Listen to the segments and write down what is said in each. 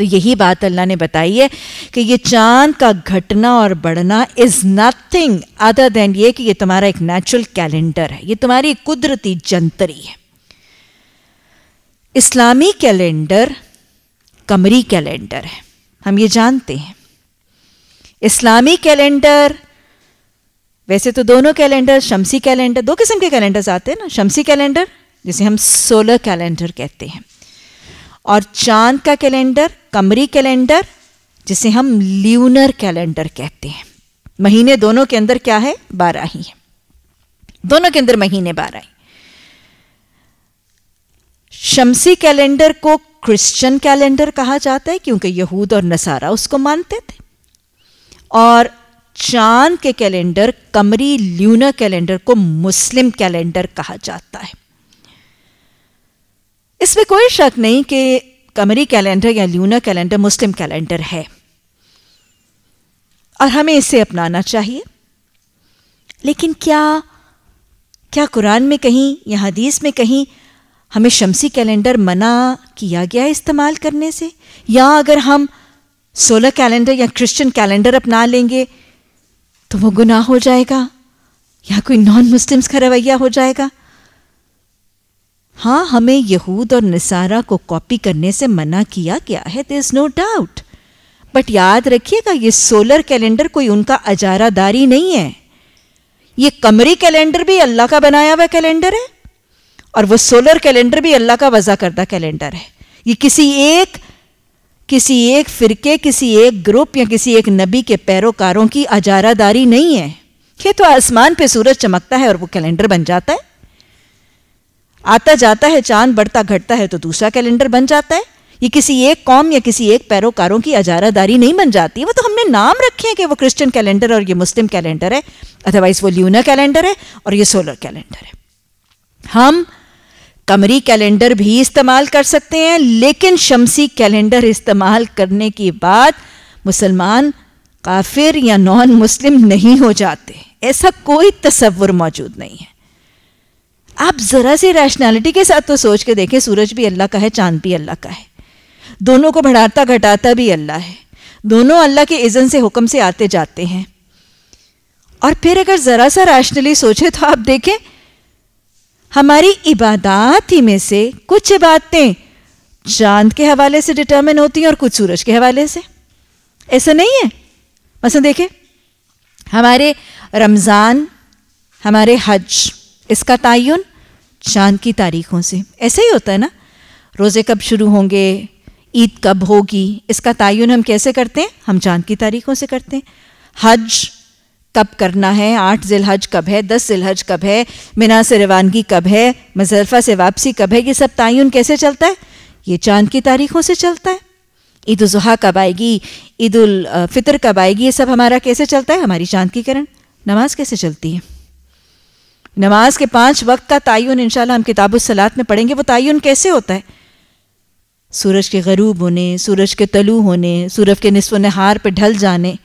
तो यही बात अल्लाह ने बताई है कि ये चाँद का घटना और बढ़ना इज़ नथिंग अदर देन ये कि ये तुम्हारा एक नेचुरल कैलेंडर है। ये तुम्हारी कुदरती जंतरी है। इस्लामी कैलेंडर कमरी कैलेंडर है। हम ये जानते हैं। इस्लामी कैलेंडर वैसे तो दोनों कैलेंडर शमसी कैलेंडर दो किस्म के कैलेंडर्स आते हैं ना। शमसी कैलेंडर जिसे हम सोलर कैलेंडर कहते हैं। और चाँद का कैलेंडर, कमरी कैलेंडर, जिसे हम ल्यूनर कैलेंडर कहते हैं। महीने दोनों के अंदर क्या है? बारह ही है। दोनों के अंदर महीने बारह ही। शमसी कैलेंडर को क्रिश्चियन कैलेंडर कहा जाता है, क्योंकि यहूद और नसारा उसको मानते थे। और चाँद के कैलेंडर, कमरी ल्यूनर कैलेंडर को मुस्लिम कैलेंडर कहा जाता है। इसमें कोई शक नहीं कि कमरी कैलेंडर या ल्यूनर कैलेंडर मुस्लिम कैलेंडर है। और हमें इसे अपनाना चाहिए। लेकिन क्या क्या कुरान में कहीं या हदीस में कहीं हमें शमसी कैलेंडर मना किया गया है इस्तेमाल करने से? या अगर हम सोलर कैलेंडर या क्रिश्चियन कैलेंडर अपना लेंगे तो वो गुनाह हो जाएगा? या कोई नॉन मुस्लिम्स का रवैया हो जाएगा? हाँ हमें यहूद और निसारा को कॉपी करने से मना किया गया है there is no doubt but याद रखिएगा, ये सोलर कैलेंडर कोई उनका अजारादारी नहीं है। ये कमरी कैलेंडर भी अल्लाह का बनाया हुआ कैलेंडर है, और वो सोलर कैलेंडर भी अल्लाह का वजह करदा कैलेंडर है। ये किसी एक किसी एक फिरके, किसी एक ग्रुप या किसी एक नबी के पैरोकारों की अजारादारी नहीं है। ये तो आसमान पे सूरज चमकता है और वो कैलेंडर बन जाता है। आता जाता है, चाँद बढ़ता, घटता है तो दूसरा कैलेंडर बन जाता है। ये किसी एक कौम या किसी एक पैरोकारों की अजारादारी नहीं बन जाती। वो तो हमने नाम रखे हैं कि वो क्रिश्चियन कैलेंडर और ये मुस्लिम कैलेंडर है। अदरवाइज़ वो ल्यूनर कैलेंडर है और ये सोलर कैलेंडर है। हम कमरी कैलेंडर भी इस्तेमाल कर सकते हैं, लेकिन शमसी कैलेंडर इस्तेमाल करने के बाद मुसलमान काफिर या नॉन मुस्लिम नहीं हो जाते। ऐसा कोई तस्वुर मौजूद नहीं है। आप जरा सी रैशनैलिटी के साथ तो सोच के देखें, सूरज भी अल्लाह का है, चाँद भी अल्लाह का है। दोनों को बढ़ाता घटाता भी अल्लाह है। दोनों अल्लाह के इज़न से, हुक्म से आते जाते हैं। और फिर अगर ज़रा सा रैशनली सोचे तो आप देखें, हमारी इबादत ही में से कुछ इबादतें चाँद के हवाले से डिटर्मिन होती हैं और कुछ सूरज के हवाले से। ऐसा नहीं है? मसलन देखें, हमारे रमज़ान, हमारे हज, इसका तयन चाँद की तारीखों से। ऐसा ही होता है ना? रोज़े कब शुरू होंगे? ईद कब होगी? इसका तयन हम कैसे करते हैं? हम चाँद की तारीखों से करते हैं। हज कब करना है? आठ जिल हज कब है? दस जिल हज कब है? मिना से रवानगी कब है? मजरफा से वापसी कब है? ये सब तयन कैसे चलता है? ये चाँद की तारीखों से चलता है। ईद उजहा कब आएगी? ईद उल फितर कब आएगी? ये सब हमारा कैसे चलता है? हमारी चाँद की किरण। नमाज़ कैसे चलती है? नमाज़ के पाँच वक्त का तयन इंशाल्लाह हम किताब सलात में पढ़ेंगे। वो तयन कैसे होता है? सूरज के गरूब होने, सूरज के तलु होने, सूरज के निसफ नहार पर ढल जाने।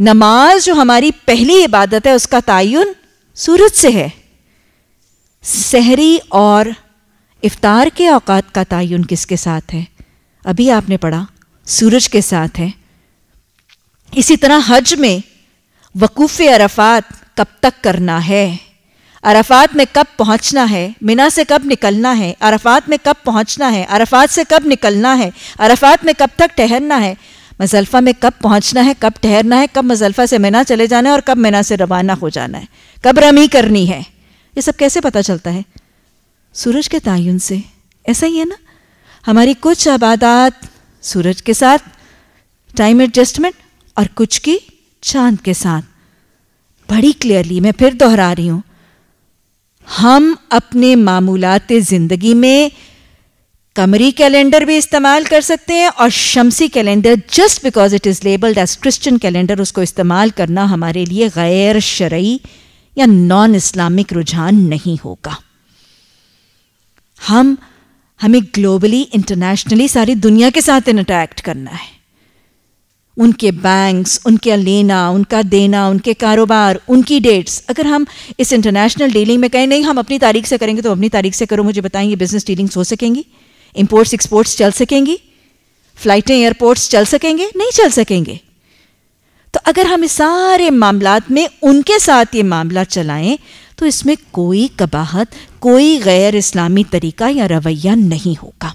नमाज़ जो हमारी पहली इबादत है, उसका तयन सूरज से है। सहरी और इफ्तार के औकात का तयन किसके साथ है? अभी आपने पढ़ा, सूरज के साथ है। इसी तरह हज में वकूफ़ अरफात कब तक करना है? अरफात में कब पहुँचना है? मिना से कब निकलना है? अरफात में कब पहुँचना है? अरफात से कब निकलना है? अरफात में कब तक ठहरना है? मजल्फ़ा में कब पहुँचना है? कब ठहरना है? कब मजल्फ़ा से मिना चले जाना है और कब मिना से रवाना हो जाना है? कब रमी करनी है? ये सब कैसे पता चलता है? सूरज के तयन से। ऐसा ही है ना? हमारी कुछ आबादात सूरज के साथ टाइम एडजस्टमेंट और कुछ की चाँद के साथ। बड़ी क्लियरली मैं फिर दोहरा रही हूँ। हम अपने मामूलात ज़िंदगी में कमरी कैलेंडर भी इस्तेमाल कर सकते हैं और शमसी calendar just because it is labelled as Christian calendar उसको इस्तेमाल करना हमारे लिए गैर शरई या नॉन इस्लामिक रुझान नहीं होगा। हम, हमें ग्लोबली इंटरनेशनली सारी दुनिया के साथ इंटरैक्ट करना है। उनके बैंक्स उनके लेना, उनका देना, उनके कारोबार, उनकी डेट्स अगर हम इस इंटरनेशनल डीलिंग में कहें, नहीं, हम अपनी तारीख से करेंगे तो अपनी तारीख से करो, मुझे बताएँगे बिज़नेस डीलिंग्स हो सकेंगी? इंपोर्ट्स एक्सपोर्ट्स चल सकेंगी? फ्लाइटें एयरपोर्ट्स चल सकेंगे? नहीं चल सकेंगे। तो अगर हम इस सारे मामलात में उनके साथ ये मामला चलाएँ तो इसमें कोई कबाहत, कोई गैर इस्लामी तरीका या रवैया नहीं होगा।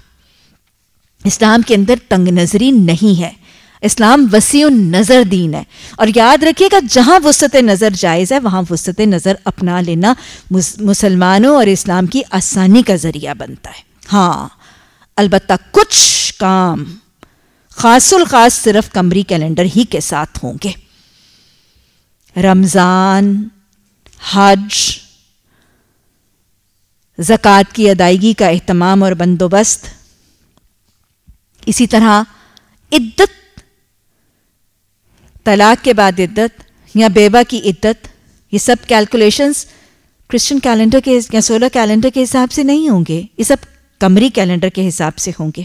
इस्लाम के अंदर तंग नजरी नहीं है। इस्लाम वसी नज़र दीन है। और याद रखिएगा, जहाँ वसत नज़र जायज़ है, वहाँ वसत नज़र अपना लेना मुसलमानों और इस्लाम की आसानी का ज़रिया बनता है। हाँ अलबत् कुछ काम खासुल खास सिर्फ़ कमरी कैलेंडर ही के साथ होंगे। रमज़ान, हज, ज़क़़त की अदायगी का अहतमाम और बंदोबस्त, इसी तरह इद्दत तलाक के बाद इद्दत या बेबा की इद्दत, ये सब कैलकुलेशंस क्रिश्चियन कैलेंडर के, या सोलर कैलेंडर के हिसाब से नहीं होंगे, ये सब कमरी कैलेंडर के हिसाब से होंगे।